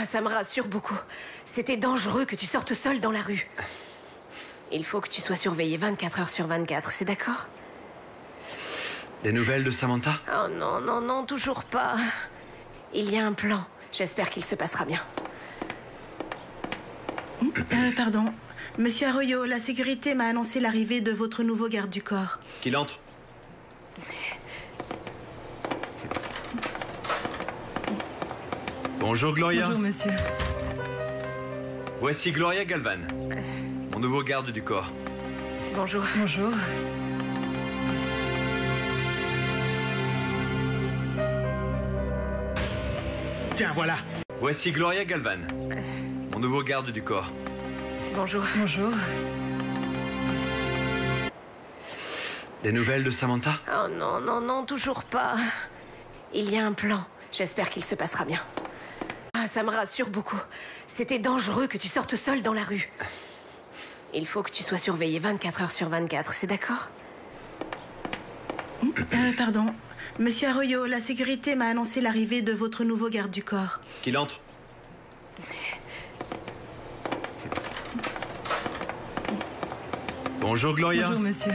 Ah, ça me rassure beaucoup. C'était dangereux que tu sortes seul dans la rue. Il faut que tu sois surveillé 24 heures sur 24, c'est d'accord? Des nouvelles de Samantha? Oh non, non, non, toujours pas. Il y a un plan. J'espère qu'il se passera bien. Euh, pardon. Monsieur Arroyo, la sécurité m'a annoncé l'arrivée de votre nouveau garde du corps. Qu'il entre. Bonjour Gloria. Bonjour, monsieur. Voici Gloria Galvan, mon nouveau garde du corps. Bonjour. Bonjour. Tiens, voilà. Voici Gloria Galvan, mon nouveau garde du corps. Bonjour. Bonjour. Des nouvelles de Samantha? Oh non, non, non, toujours pas. Il y a un plan. J'espère qu'il se passera bien. Ah, ça me rassure beaucoup. C'était dangereux que tu sortes seul dans la rue. Il faut que tu sois surveillé 24 heures sur 24, c'est d'accord? Euh, pardon. Monsieur Arroyo, la sécurité m'a annoncé l'arrivée de votre nouveau garde du corps. Qu'il entre. Bonjour Gloria. Bonjour, monsieur.